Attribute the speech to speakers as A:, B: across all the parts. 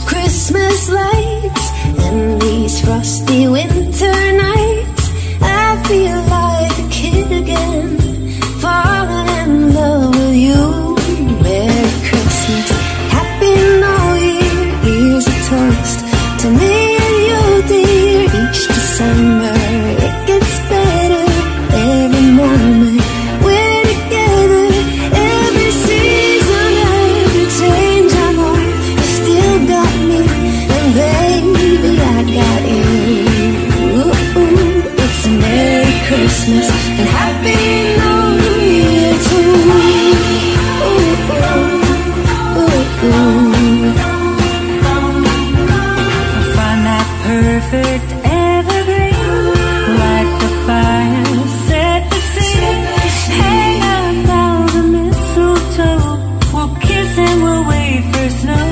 A: Christmas lights and these frosty winds. Christmas and Happy New Year to you. Ooh, ooh, ooh.
B: Find that perfect evergreen, light the fire, set the scene, hang out the mistletoe. We'll kiss and we'll wait for snow.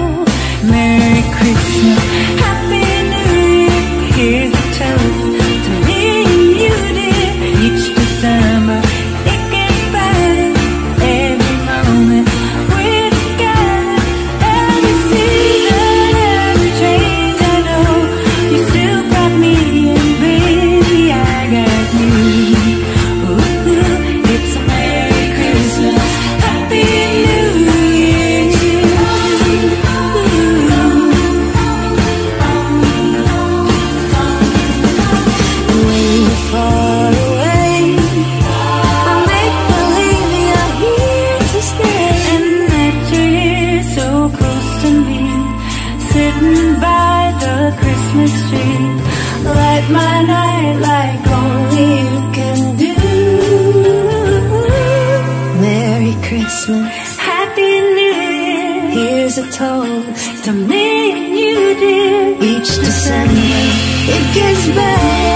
B: By the Christmas tree. Light my night like only you can do.
A: Merry Christmas,
B: Happy New Year.
A: here's a toast.
B: To me and you, dear.
A: Each December, it gets better